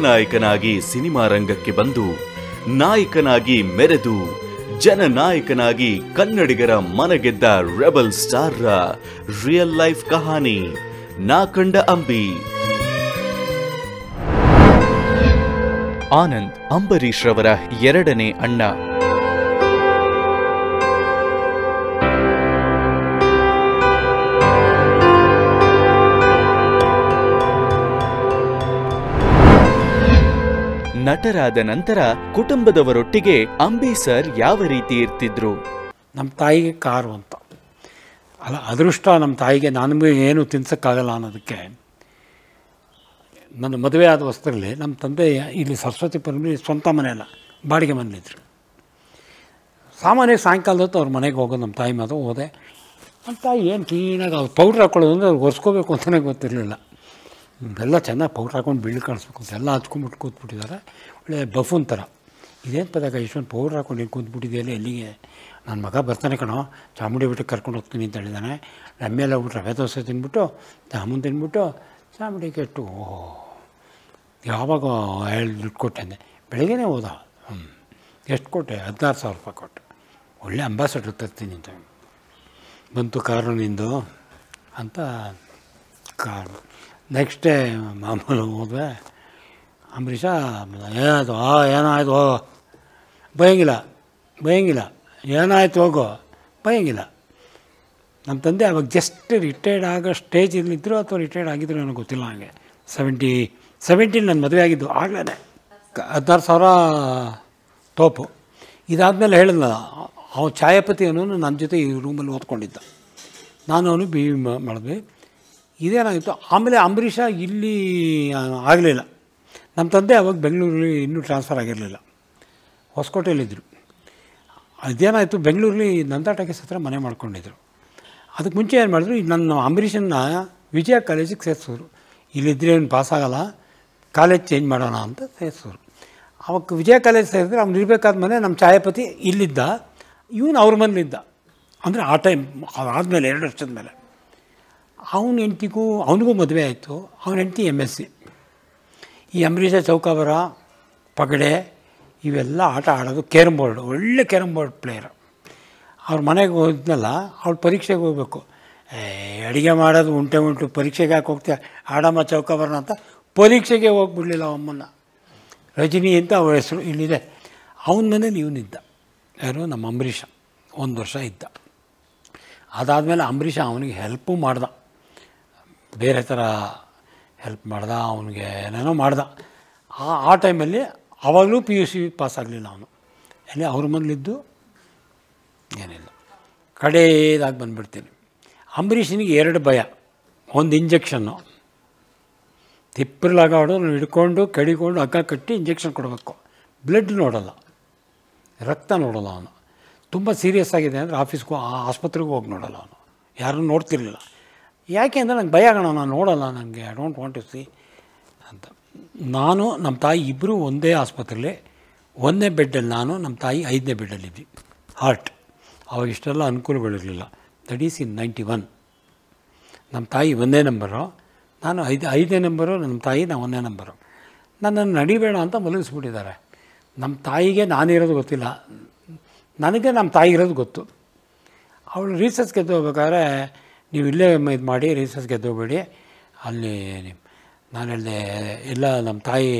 ಖಳನಾಯಕನಾಗಿ cinema ರಂಗಕ್ಕೆ ಬಂದು ನಾಯಕನಾಗಿ ಮೆರೆದು ಜನನಾಯಕನಾಗಿ ಕನ್ನಡಿಗರ ಮನಗೆದ್ದ ರೆಬಲ್ ಸ್ಟಾರ್ ರಿಯಲ್ ಲೈಫ್ ಕಹಾನಿ, ನಾಕಂಡ ಅಂಬಿ. ಆನಂದ್ ಅಂಬರೀಶ್ ರವರ ಎರಡನೇ ಅಣ್ಣ. ನಟರಾದ ನಂತರ ಕುಟುಂಬದವರೊಟ್ಟಿಗೆ ಅಂಬಿ ಸರ್ ಯಾವ ರೀತಿ ಇರ್ತಿದ್ರು? ನಮ್ಮ ತಾಯಿಗೆ ಕಾರು ಅಂತ. ಅಲ್ಲ, ಅದೃಷ್ಟ ನಮ್ಮ ತಾಯಿಗೆ ನನಗೆ ಏನು ತಿನ್ಸೋಕ್ಕಾಗಲ್ಲ ಅನ್ನೋದಕ್ಕೆ ನನ್ನ ಮದುವೆ ಆದ ವಸ್ತುಗಳಲ್ಲಿ ನಮ್ಮ ತಂದೆ ಇಲ್ಲಿ ಸರಸ್ವತಿ ಸರಸ್ವತಿಪುರದಲ್ಲಿ ಸ್ವಂತ ಮನೆಯಲ್ಲ, ಬಾಡಿಗೆ ಮನೇಲಿದ್ದರು ಸಾಮಾನ್ಯ ಸಾಯಂಕಾಲದ ಹೊತ್ತು ಅವ್ರ ಮನೆಗೆ ಹೋಗೋದು ನಮ್ಮ ತಾಯಿ ಮಾತು ಹೋದೆ. ನಮ್ಮ ತಾಯಿ ಏನು ಕ್ಲೀನಾಗಿ ಅವ್ರು ಪೌಡ್ರ್ ಹಾಕೊಳ್ಳೋದು ಅಂದರೆ ಅವ್ರು ಒರೆಸ್ಕೋಬೇಕು ಅಂತಲೇ ಗೊತ್ತಿರಲಿಲ್ಲ. ಎಲ್ಲ ಚೆನ್ನಾಗಿ ಪೌಡ್ರ್ ಹಾಕೊಂಡು ಬೆಳ್ಳಿ ಕಾಣಿಸ್ಬೇಕು. ಅಂತ ಎಲ್ಲ ಹಚ್ಕೊಂಡ್ಬಿಟ್ಟು ಕೂತ್ಬಿಟ್ಟಿದ್ದಾರೆ. ಒಳ್ಳೆ ಬಫೂನ್ ಥರ ಇದೇನು ಪದಾಗ ಇಷ್ಟೊಂದು ಪೌಡ್ರ್ ಹಾಕೊಂಡು ಏನು ಕೂತ್ಬಿಟ್ಟಿದೆಯಲ್ಲ ಎಲ್ಲಿಗೆ? ನನ್ನ ಮಗ ಬರ್ತಾನೆ ಕಣೋ. ಚಾಮುಂಡಿ ಬೆಟ್ಟಕ್ಕೆ ಕರ್ಕೊಂಡು ಹೋಗ್ತೀನಿ ಅಂತ ಹೇಳಿದಾನೆ. ರಮ್ಮೆಲ್ಲ ಹೋಗ್ಬಿಟ್ಟು ರವೆ ದೋಸೆ ತಿಂದ್ಬಿಟ್ಟು ಜಾಮೂನ್ ತಿಂದ್ಬಿಟ್ಟು ಚಾಮುಂಡಿ ಕೆಟ್ಟು, ಓಹೋ. ಯಾವಾಗ ಹೇಳಿ ದುಡ್ಡು ಕೊಟ್ಟೆ ಅಂದೆ. ಬೆಳಗ್ಗೆನೇ ಹೋದ. ಹ್ಞೂ ಎಷ್ಟು ಕೊಟ್ಟೆ? ಹದಿನಾರು ಸಾವಿರ ರೂಪಾಯಿ ಕೊಟ್ಟೆ. ಒಳ್ಳೆ ಅಂಬಾಸಡರ್ ತರ್ತೀನಿ ಅಂತ. ಬಂತು ಕಾರು ನಿಂದು ಅಂತ ಕಾರು. ನೆಕ್ಸ್ಟ್ ಡೇ ಮಾಮೂಲು ಹೋದ್ವೆ ಅಂಬರೀಷ ಏನಾಯ್ತು ಆ ಏನಾಯ್ತು ಹೋಗೋ ಬೈಯಂಗಿಲ್ಲ ಬೈಯಂಗಿಲ್ಲ ಏನಾಯ್ತು ಹೋಗೋ. ಬೈಯಂಗಿಲ್ಲ ನಮ್ಮ ತಂದೆ ಅವಾಗ ಜಸ್ಟ್ ರಿಟೈರ್ಡ್ ಆಗೋ ಸ್ಟೇಜಲ್ಲಿದ್ದರು ಅಥವಾ ರಿಟೈರ್ಡ್ ಆಗಿದ್ರು ನನಗೆ ಗೊತ್ತಿಲ್ಲ ಹಂಗೆ ಸೆವೆಂಟಿ ಸೆವೆಂಟೀನ್ ನನ್ನ ಮದುವೆ ಆಗಿದ್ದು ಆಗಲೇ ಹದಿನಾರು ಸಾವಿರ ತೋಪು. ಇದಾದಮೇಲೆ ಹೇಳಿದ್ನ ಅವ್ನು ಛಾಯಾಪತಿ ಅನ್ನೋನು ನನ್ನ ಜೊತೆ ಈ ರೂಮಲ್ಲಿ ಓದ್ಕೊಂಡಿದ್ದ. ನಾನು ಅವನು ಬಿ ಮಾಡಿದ್ವಿ. ಇದೇನಾಗಿತ್ತು ಆಮೇಲೆ ಅಂಬರೀಷ ಇಲ್ಲಿ ಆಗಲಿಲ್ಲ. ನಮ್ಮ ತಂದೆ ಅವಾಗ ಬೆಂಗಳೂರಲ್ಲಿ ಇನ್ನೂ ಟ್ರಾನ್ಸ್ಫರ್ ಆಗಿರಲಿಲ್ಲ. ಹೊಸಕೋಟೆಯಲ್ಲಿದ್ದರು ಅದೇನಾಯಿತು? ಬೆಂಗಳೂರಲ್ಲಿ ನಂದಾಟಕ್ಕೆ ಸತ್ರ ಮನೆ ಮಾಡ್ಕೊಂಡಿದ್ರು. ಅದಕ್ಕೆ ಮುಂಚೆ ಏನು ಮಾಡಿದ್ರು? ನನ್ನ ಅಂಬರೀಷನ್ನ ವಿಜಯ ಕಾಲೇಜಿಗೆ ಸೇರಿಸೋರು. ಇಲ್ಲಿದ್ದರೆ ಏನು ಪಾಸಾಗಲ್ಲ ಕಾಲೇಜ್ ಚೇಂಜ್ ಮಾಡೋಣ ಅಂತ ಸೇರಿಸೋರು. ಅವಾಗ ವಿಜಯ ಕಾಲೇಜ್ ಸೇರಿದ್ರೆ ಅವ್ನು ಇರಬೇಕಾದ ಮನೆ ನಮ್ಮ ಛಾಯಾಪತಿ ಇಲ್ಲಿದ್ದ. ಇವನು ಅವ್ರ ಮನೇಲಿದ್ದ ಅಂದರೆ ಆ ಟೈಮ್ ಆದಮೇಲೆ ಎರಡು ವರ್ಷದ ಮೇಲೆ. ಅವನ ಹೆಂಡ್ತಿಗೂ, ಅವನಿಗೂ ಮದುವೆ ಆಯಿತು. ಅವನ ಹೆಂಡ್ತಿ ಎಂ ಎಸ್ ಸಿ ಈ ಅಂಬರೀಷ ಚೌಕಾಬರ ಪಗಡೆ, ಇವೆಲ್ಲ ಆಟ ಆಡೋದು ಕೇರಮ್ ಬೋರ್ಡ್ ಒಳ್ಳೆ ಕೇರಮ್ ಬೋರ್ಡ್ ಪ್ಲೇಯರ್ ಅವ್ರ ಮನೆಗೆ ಹೋದ್ನಲ್ಲ, ಅವ್ಳು ಪರೀಕ್ಷೆಗೆ ಹೋಗ್ಬೇಕು. ಅಡುಗೆ ಮಾಡೋದು ಉಂಟೆ ಉಂಟು, ಪರೀಕ್ಷೆಗೆ ಹಾಕಿ ಹೋಗ್ತೀಯ? ಆಡಮ್ಮ ಚೌಕಾಬರನ ಅಂತ ಪರೀಕ್ಷೆಗೆ ಹೋಗ್ಬಿಡ್ಲಿಲ್ಲ ಅಮ್ಮನ್ನ ರಜನಿ ಅಂತ ಅವಳ ಹೆಸರು ಇಲ್ಲಿದೆ. ಅವನ ಮನೇಲಿ ಇವನಿದ್ದ ಯಾರು? ನಮ್ಮ ಅಂಬರೀಷ. ಒಂದು ವರ್ಷ ಇದ್ದ. ಅದಾದಮೇಲೆ ಅಂಬರೀಷ ಅವನಿಗೆ ಹೆಲ್ಪು ಮಾಡ್ದ. ಬೇರೆ ಥರ ಹೆಲ್ಪ್ ಮಾಡ್ದ, ಅವನಿಗೆ ಏನೇನೋ ಮಾಡ್ದ. ಆ ಆ ಟೈಮಲ್ಲಿ ಆವಾಗಲೂ ಪಿ ಯು ಸಿ ಪಾಸ್ ಆಗಲಿಲ್ಲ ಅವನು. ಎಲ್ಲಿ ಅವ್ರ ಮೊದಲಿದ್ದು ಏನಿಲ್ಲ. ಕಡೆಯದಾಗಿ ಬಂದುಬಿಡ್ತೀನಿ. ಅಂಬರೀಷನಿಗೆ ಎರಡು ಭಯ. ಒಂದು ಇಂಜೆಕ್ಷನ್ನು ತಿಪ್ಪರ್ಲಾಗಾಡು ಹಿಡ್ಕೊಂಡು, ಕಡಿಕೊಂಡು ಹಗ್ಗ ಕಟ್ಟಿ ಇಂಜೆಕ್ಷನ್ ಕೊಡಬೇಕು. ಬ್ಲಡ್ ನೋಡಲ್ಲ. ರಕ್ತ ನೋಡಲ್ಲ ಅವನು. ತುಂಬ ಸೀರಿಯಸ್ ಆಗಿದೆ ಅಂದರೆ ಆಫೀಸ್ಗೂ ಆಸ್ಪತ್ರೆಗೂ ಹೋಗಿ ನೋಡಲ್ಲ ಅವನು. ಯಾರೂ ನೋಡ್ತಿರ್ಲಿಲ್ಲ. ಯಾಕೆ ಅಂದರೆ ನಂಗೆ ಭಯ ಆಗೋಣ ನಾನು ನೋಡಲ್ಲ ನನಗೆ I don't want to see ಅಂತ. ನಾನು, ನಮ್ಮ ತಾಯಿ ಇಬ್ಬರು ಒಂದೇ ಆಸ್ಪತ್ರೆಯಲ್ಲಿ ಒಂದನೇ ಬೆಡ್ಡಲ್ಲಿ ನಾನು, ನಮ್ಮ ತಾಯಿ ಐದನೇ ಬೆಡ್ಡಲ್ಲಿದ್ವಿ ಹಾರ್ಟ್ ಅವಾಗ ಇಷ್ಟೆಲ್ಲ ಅನುಕೂಲಗಳಿರಲಿಲ್ಲ. That is in ninety one ನಮ್ಮ ತಾಯಿ ಒಂದೇ ನಂಬರು. ನಾನು ಐದು, ಐದನೇ ನಂಬರು, ನಮ್ಮ ತಾಯಿ ನಾನು ಒಂದೇ ನಂಬರು. ನನ್ನನ್ನು ನಡಿಬೇಡ ಅಂತ ಮಲಗಿಸ್ಬಿಟ್ಟಿದ್ದಾರೆ. ನಮ್ಮ ತಾಯಿಗೆ ನಾನಿರೋದು ಗೊತ್ತಿಲ್ಲ. ನನಗೆ ನಮ್ಮ ತಾಯಿ ಇರೋದು ಗೊತ್ತು. ಅವಳು ರೀಸರ್ಚ್ ಗೆದ್ದು ಹೋಗ್ಬೇಕಾದ್ರೆ ನೀವು ಇಲ್ಲೇ ಇದು ಮಾಡಿ ರೀಸರ್ಚ್ ಗೆದ್ದೋಗ್ಬೇಡಿ. ಅಲ್ಲಿ ನಾನು ಹೇಳಿದೆ, ಎಲ್ಲ ನಮ್ಮ ತಾಯಿ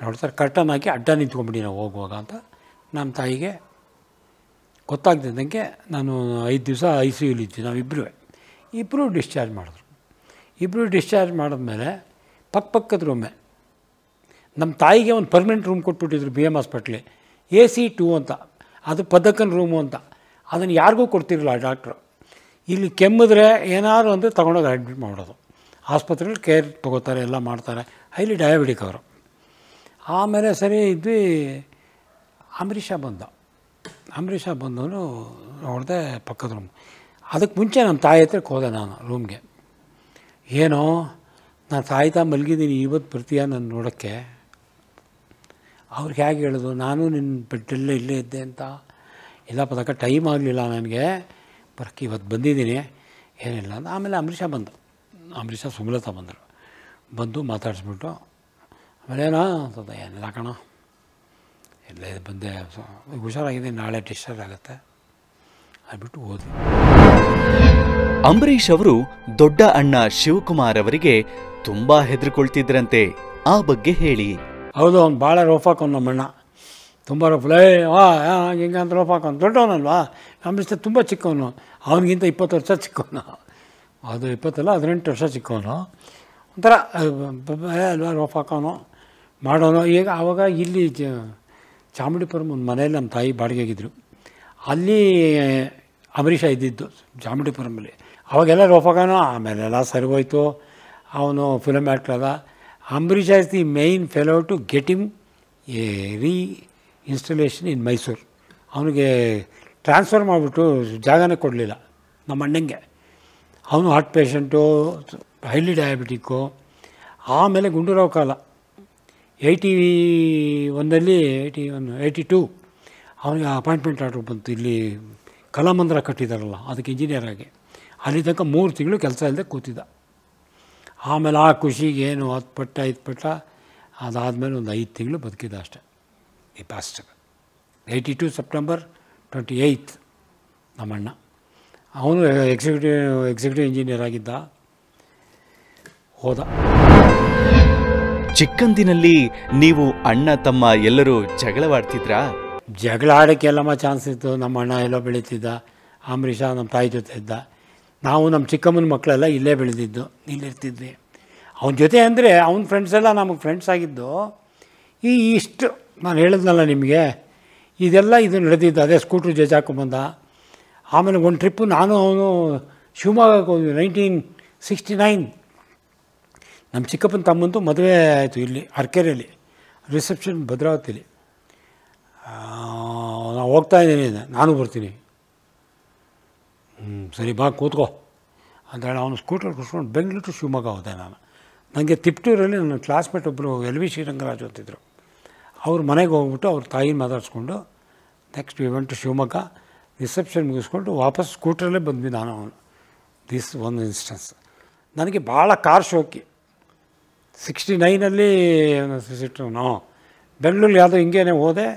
ನೋಡ್ತಾರೆ ಕರ್ಟನ್ ಹಾಕಿ ಅಡ್ಡ ನಿಂತ್ಕೊಂಬಿಡಿ ನಾವು ಹೋಗುವಾಗ ಅಂತ. ನಮ್ಮ ತಾಯಿಗೆ ಗೊತ್ತಾಗ್ತಿದ್ದಂಗೆ ನಾನು ಐದು ದಿವಸ ಐ ಸಿ ಯುಲಿದ್ವಿ ನಾವಿಬ್ಬರು ಇಬ್ಬರು ಡಿಸ್ಚಾರ್ಜ್ ಮಾಡಿದ್ರು. ಇಬ್ಬರು ಡಿಸ್ಚಾರ್ಜ್ ಮಾಡಿದ್ಮೇಲೆ ಪಕ್ಕ ಪಕ್ಕದ ರೂಮೆ ನಮ್ಮ ತಾಯಿಗೆ ಒಂದು ಪರ್ಮನೆಂಟ್ ರೂಮ್ ಕೊಟ್ಬಿಟ್ಟಿದ್ರು ಬಿ ಎಂ ಹಾಸ್ಪಿಟ್ಲಿ ಎ. ಸಿ ಟೂ ಅಂತ, ಅದು ಪದಕ್ಕನ ರೂಮು ಅಂತ. ಅದನ್ನು ಯಾರಿಗೂ ಕೊಡ್ತಿರಲಿಲ್ಲ ಡಾಕ್ಟ್ರು ಇಲ್ಲಿ ಕೆಮ್ಮಿದ್ರೆ ಏನಾದ್ರು ಅಂದರೆ ತೊಗೊಂಡೋಗಿ ಅಡ್ಮಿಟ್ ಮಾಡೋದು. ಆಸ್ಪತ್ರೆಯಲ್ಲಿ ಕೇರ್ ತೊಗೋತಾರೆ, ಎಲ್ಲ ಮಾಡ್ತಾರೆ. ಹೈಲಿ ಡಯಾಬಿಟಿಕ್ ಅವರು. ಆಮೇಲೆ ಸರಿ, ಇದ್ವಿ, ಅಂಬರೀಷ ಬಂದ. ಅಂಬರೀಷ ಬಂದವನು ನೋಡಿದೆ ಪಕ್ಕದ ರೂಮ್ ಅದಕ್ಕೆ ಮುಂಚೆ ನಮ್ಮ ತಾಯಿ ಹತ್ರಕ್ಕೆ ಹೋದೆ ನಾನು ರೂಮ್ಗೆ ಏನೋ, ನಾನು ತಾಯ್ತಾ ಮಲಗಿದ್ದೀನಿ ಇವತ್ತು ಬರ್ತೀಯ ನಾನು ನೋಡೋಕ್ಕೆ? ಅವ್ರಿಗೆ ಹೇಗೆ ಹೇಳೋದು, ನಾನು ನಿನ್ನ ಬೆಡ್ಡಲ್ಲೇ ಇಲ್ಲೇ ಇದ್ದೆ ಅಂತ. ಇಲ್ಲ ಪದಕ ಟೈಮ್ ಆಗಲಿಲ್ಲ ನನಗೆ. ಬರೋಕ್ಕೆ ಇವತ್ತು ಬಂದಿದ್ದೀನಿ. ಏನಿಲ್ಲ ಅಂತ ಆಮೇಲೆ ಅಂಬರೀಷ ಬಂದು. ಅಂಬರೀಷ ಸುಮಲತಾ ಬಂದರು. ಬಂದು ಮಾತಾಡಿಸ್ಬಿಟ್ಟು ಏನೋ ಅಂತಂದ ಏನಿಲ್ಲ ಕಣ. ಎಲ್ಲ ಇದು ಬಂದೆ. ಹುಷಾರಾಗಿದೆ ನಾಳೆ ಡಿಸ್ಚಾರ್ಜ್ ಆಗುತ್ತೆ ಅದ್ಬಿಟ್ಟು ಹೋದ್ವಿ ಅಂಬರೀಷ್ ಅವರು ದೊಡ್ಡ ಅಣ್ಣ ಶಿವಕುಮಾರ್ ಅವರಿಗೆ ತುಂಬಾ ಹೆದರ್ಕೊಳ್ತಿದ್ರಂತೆ ಆ ಬಗ್ಗೆ ಹೇಳಿ. ಹೌದು ಅವ್ನು ಭಾಳ ರೋಫಾಕ್ ನಮ್ಮಣ್ಣ. ತುಂಬ ಫ್ಲೇ ವಾ ಹಿಂಗೆ ರೋಫ್ ಹಾಕೋನು ದೊಡ್ಡವನಲ್ವಾ? ಅಂಬರೀಷ್ ತುಂಬ ಚಿಕ್ಕವನು. ಅವನಿಗಿಂತ ಇಪ್ಪತ್ತು ವರ್ಷ ಚಿಕ್ಕವನು. ಅದು ಇಪ್ಪತ್ತಲ್ಲ, ಹದಿನೆಂಟು ವರ್ಷ ಚಿಕ್ಕವನು. ಒಂಥರ ಅಲ್ವಾ ರೋಫ್ ಹಾಕೋನು. ಮಾಡೋನು. ಈಗ ಆವಾಗ ಇಲ್ಲಿ ಚಾಮುಂಡಿಪುರಂ ಒಂದು ಮನೆಯಲ್ಲಿ ನಮ್ಮ ತಾಯಿ ಬಾಡಿಗೆಗಿದ್ರು ಅಲ್ಲಿ, ಅಂಬರೀಷ ಇದ್ದಿದ್ದು ಚಾಮುಂಡಿಪುರಮಲ್ಲಿ ಅವಾಗೆಲ್ಲ ರೋಫ್ ಹಾಕೋನು. ಆಮೇಲೆ ಎಲ್ಲ ಸರಿ ಹೋಯ್ತು ಅವನು ಫಿಲಮ್ ಆ್ಯಕ್ಟ್ರ್ ಅದ. Ambareesh is the main fellow to get him a installation in Mysuru ಅವನಿಗೆ ಟ್ರಾನ್ಸ್ಫರ್ ಮಾಡಿಬಿಟ್ಟು ಜಾಗನೇ ಕೊಡಲಿಲ್ಲ. ನಮ್ಮ ಅಣ್ಣಂಗೆ. ಅವನು ಹಾರ್ಟ್ ಪೇಷಂಟು ಹೈಲಿ ಡಯಾಬಿಟಿಕ್ಕು ಆಮೇಲೆ ಗುಂಡೂರಾವ್ ಕಾಲ. ಏಯ್ಟಿ ಒಂದಲ್ಲಿ ಏಯ್ಟಿ ಒನ್ ಏಯ್ಟಿ ಟೂ ಅವನಿಗೆ ಅಪಾಯಿಂಟ್ಮೆಂಟ್ ಆರ್ಡ್ರ್ ಬಂತು. ಇಲ್ಲಿ ಕಲಾಮಂದಿರ ಕಟ್ಟಿದಾರಲ್ಲ, ಅದಕ್ಕೆ ಇಂಜಿನಿಯರ್ ಆಗಿ. ಅಲ್ಲಿ ತನಕ ಮೂರು ತಿಂಗಳು ಕೆಲಸ ಇಲ್ಲದೆ ಕೂತಿದ್ದ. ಆಮೇಲೆ ಆ ಖುಷಿಗೆ ಏನು ಹತ್ತು ಪಟ್ಟ ಐದು ಪಟ್ಟ ಅದಾದಮೇಲೆ ಒಂದು ಐದು ತಿಂಗಳು ಬದುಕಿದ್ದ ಅಷ್ಟೆ. ಈ past eighty two September twenty eight ನಮ್ಮಣ್ಣ. ಅವನು ಎಕ್ಸಿಕ್ಯೂಟಿವ್ ಎಕ್ಸಿಕ್ಯೂಟಿವ್ ಇಂಜಿನಿಯರ್ ಆಗಿದ್ದ. ಹೋದ. ಚಿಕ್ಕಂದಿನಲ್ಲಿ ನೀವು ಅಣ್ಣ ತಮ್ಮ ಎಲ್ಲರೂ ಜಗಳವಾಡ್ತಿದ್ರಾ? ಜಗಳ ಆಡೋಕ್ಕೆ ಎಲ್ಲಮ್ಮ ಚಾನ್ಸ್ ಇತ್ತು. ನಮ್ಮ ಅಣ್ಣ ಎಲ್ಲೋ ಬೆಳೀತಿದ್ದ. ಅಂಬರೀಷ ನಮ್ಮ ತಾಯಿ ಜೊತೆ ಇದ್ದ. ನಾವು ನಮ್ಮ ಚಿಕ್ಕಮ್ಮನ ಮಕ್ಕಳೆಲ್ಲ ಇಲ್ಲೇ ಬೆಳೆದಿದ್ದು. ಇಲ್ಲಿರ್ತಿದ್ವಿ. ಅವನ ಜೊತೆ ಅಂದರೆ ಅವನ ಫ್ರೆಂಡ್ಸ್ ಎಲ್ಲ ನಮಗೆ ಫ್ರೆಂಡ್ಸ್ ಆಗಿದ್ದು. ಈ ಇಷ್ಟು ನಾನು ಹೇಳಿದ್ನಲ್ಲ ನಿಮಗೆ, ಇದೆಲ್ಲ ಇದು ನಡೆದಿದ್ದು, ಅದೇ ಸ್ಕೂಟ್ರ್ ಜಜ್ ಹಾಕೊಂಬಂದ ಆಮೇಲೆ ಒಂದು ಟ್ರಿಪ್ಪು ನಾನು, ಅವನು ಶಿವಮೊಗ್ಗಕ್ಕೆ ಹೋದ್ವಿ, ನೈನ್ಟೀನ್ ಸಿಕ್ಸ್ಟಿ ನೈನ್. ನಮ್ಮ ಚಿಕ್ಕಪ್ಪನ ತಮ್ಮಂತೂ ಮದುವೆ ಆಯಿತು ಇಲ್ಲಿ ಅರ್ಕೆರೆಯಲ್ಲಿ ರಿಸೆಪ್ಷನ್ ಭದ್ರಾವತಿಲಿ. ನಾವು ಹೋಗ್ತಾ ಇದ್ದೀನಿ, ನಾನು ಬರ್ತೀನಿ. ಹ್ಞೂ ಸರಿ, ಬಾ, ಕೂತ್ಕೋ. ಅಂತೇಳಿ ಅವನು ಸ್ಕೂಟರ್ ಕೂತ್ಕೊಂಡು ಬೆಂಗಳೂರು ಶಿವಮೊಗ್ಗ ಹೋದೆ ನಾನು. ನನಗೆ ತಿಪ್ಟೂರಲ್ಲಿ ನನ್ನ ಕ್ಲಾಸ್ಮೇಟ್ ಒಬ್ಬರು ಎಲ್ ವಿ ಶ್ರೀರಂಗರಾಜು ಅಂತಿದ್ರು. ಅವ್ರ ಮನೆಗೆ ಹೋಗ್ಬಿಟ್ಟು ಅವ್ರ ತಾಯಿನ ಮಾತಾಡಿಸ್ಕೊಂಡು next event to Shivamogga. Reception ಮುಗಿಸ್ಕೊಂಡು ವಾಪಸ್ ಸ್ಕೂಟ್ರಲ್ಲೇ ಬಂದ್ವಿ ನಾನು ಅವನು. ದಿಸ್ ಒನ್ ಇನ್ಸ್ಟೆನ್ಸ್ ನನಗೆ ಭಾಳ ಕಾರ್ ಶೋಕಿ. ಸಿಕ್ಸ್ಟಿ ನೈನಲ್ಲಿ ನಾವು ಬೆಂಗಳೂರು ಯಾವುದೋ ಹಿಂಗೇನೆ ಹೋದೆ.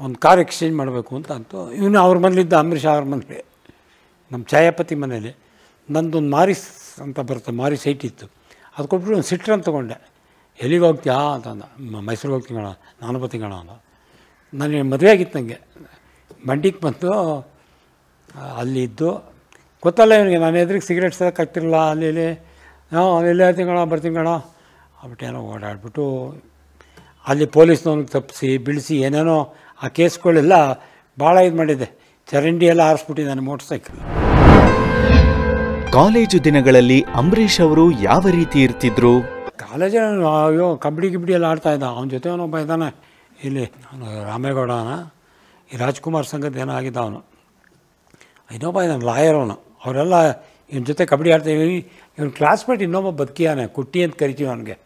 ಒಂದು ಕಾರ್ ಎಕ್ಸ್ಚೇಂಜ್ ಮಾಡಬೇಕು ಅಂತ ಅಂತು. ಇವನು ಅವ್ರ ಮನೇಲಿದ್ದ ಅಂಬರೀಷ್ ಅವ್ರ ಮನೇಲಿ. ನಮ್ಮ ಛಾಯಾಪತಿ ಮನೇಲಿ. ನಂದೊಂದು ಮಾರಿಸ್ ಅಂತ ಬರುತ್ತೆ, ಮಾರಿಸ್ ಸೈಟ್ ಇತ್ತು. ಅದು ಕೊಟ್ಬಿಟ್ಟು ಒಂದು ಸಿಟ್ರನ್ ತೊಗೊಂಡೆ. ಎಲ್ಲಿಗೆ ಹೋಗ್ತೀಯಾ ಅಂತಂದ ಮೈಸೂರಿಗೆ ಹೋಗ್ತೀನಿ ನಾನು ಬರ್ತೀನಿ ಅಂದ. ನನಗೆ ಮದುವೆ ಆಗಿತ್ತು ನನಗೆ ಮಂಡಿಗೆ ಬಂತು ಆ, ಅಲ್ಲಿ ಇದ್ದು ಗೊತ್ತಲ್ಲ ಇವನಿಗೆ ನಾನು ಎದುರಿಗೆ ಸಿಗರೇಟ್ ಕಟ್ಟಿರಲ್ಲ ಅಲ್ಲಿ ಇಲ್ಲಿ ಹಾಂ ಎಲ್ಲೇ ಇರ್ತೀನಿ ಕಣ ಬರ್ತೀನಿ ಕಣ ಆಗ್ಬಿಟ್ಟು ಏನೋ ಓಡಾಡ್ಬಿಟ್ಟು ಅಲ್ಲಿ ಪೊಲೀಸ್ನವ್ನಿಗೆ ತಪ್ಪಿಸಿ ಬಿಡಿಸಿ ಏನೇನೋ ಆ ಕೇಸ್ಗಳೆಲ್ಲ ಭಾಳ ಇದು ಮಾಡಿದ್ದೆ ಚರಂಡಿ ಎಲ್ಲ ಆರಿಸ್ಬಿಟ್ಟಿದ್ದಾನೆ ಮೋಟರ್ ಸೈಕಲ್. ಕಾಲೇಜು ದಿನಗಳಲ್ಲಿ ಅಂಬರೀಷ್ ಅವರು ಯಾವ ರೀತಿ ಇರ್ತಿದ್ರು? ಕಾಲೇಜಲ್ಲಿ ಅಯ್ಯೋ, ಕಬಡ್ಡಿ ಗಿಬಡಿ ಎಲ್ಲ ಆಡ್ತಾ ಇದ್ದ. ಅವನ ಜೊತೆ ಅವನೊಬ್ಬ ಇದ್ದಾನೆ. ಇಲ್ಲಿ ರಾಮೇಗೌಡನ ಈ ರಾಜ್ಕುಮಾರ್ ಸಂಘದ ಏನೋ ಆಗಿದ್ದ ಅವನು. ಇನ್ನೊಬ್ಬ ಇದ್ದಾನೆ, ಲಾಯರ್ ಅವನು. ಅವರೆಲ್ಲ ಇವನ ಜೊತೆ ಕಬಡ್ಡಿ ಆಡ್ತೀವಿ ಇವನ ಕ್ಲಾಸ್ಮೇಟ್ ಇನ್ನೊಬ್ಬ ಬದುಕಿಯಾನೆ. ಕುಟ್ಟಿ ಅಂತ ಕರಿತೀವಿ ಅವನಿಗೆ.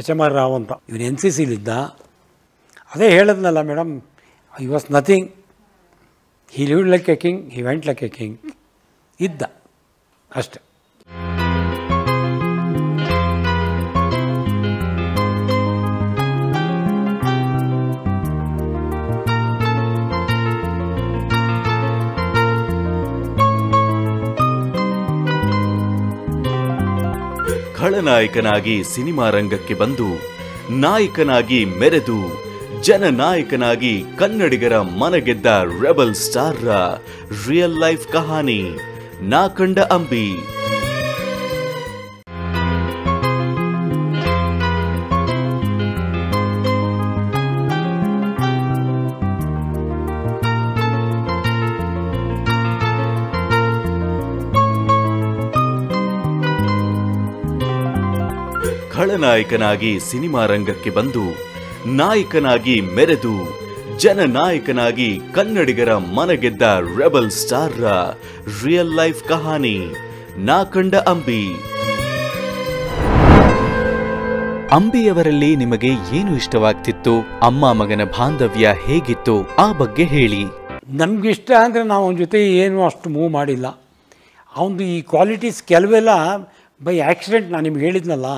ಎಚ್ ಎಂ ಆರ್ ರಾವ್ ಅಂತ. ಇವನು ಎನ್ ಸಿ ಸಿಲಿದ್ದ. ಅದೇ ಹೇಳಿದ್ನಲ್ಲ madam I was nothing he lived like a king he went like a king ಇದ್ದ. ಅಷ್ಟೆ. ಖಳನಾಯಕನಾಗಿ ಸಿನಿಮಾ ರಂಗಕ್ಕೆ ಬಂದು ನಾಯಕನಾಗಿ ಮೆರೆದು ಜನನಾಯಕನಾಗಿ ಕನ್ನಡಿಗರ ಮನಗೆದ್ದ ರೆಬಲ್ ಸ್ಟಾರ್ ರಿಯಲ್ ಲೈಫ್ ಕಹಾನಿ ನಾಕಂಡ ಅಂಬಿ. ಖಳನಾಯಕನಾಗಿ ಸಿನಿಮಾ ರಂಗಕ್ಕೆ ಬಂದು ನಾಯಕನಾಗಿ ಮೆರೆದು ಜನನಾಯಕನಾಗಿ ಕನ್ನಡಿಗರ ಮನಗೆದ್ದ ರೆಬಲ್ ಸ್ಟಾರ್ ರಿಯಲ್ ಲೈಫ್ ಕಹಾನಿ, ನಾಕಂಡ ಅಂಬಿ. ಅಂಬಿಯವರಲ್ಲಿ ನಿಮಗೆ ಏನು ಇಷ್ಟವಾಗ್ತಿತ್ತು? ಅಮ್ಮ ಮಗನ ಬಾಂಧವ್ಯ ಹೇಗಿತ್ತು? ಆ ಬಗ್ಗೆ ಹೇಳಿ. ನಮಗಿಷ್ಟ ಅಂದರೆ ನಾವು ಅವನ ಜೊತೆ ಏನು ಅಷ್ಟು ಮೂವ್ ಮಾಡಿಲ್ಲ. ಅವನದು ಈ ಕ್ವಾಲಿಟೀಸ್ ಕೆಲವೆಲ್ಲ ಬೈ ಆಕ್ಸಿಡೆಂಟ್ ನಾನು ನಿಮ್ಗೆ ಹೇಳಿದ್ನಲ್ಲ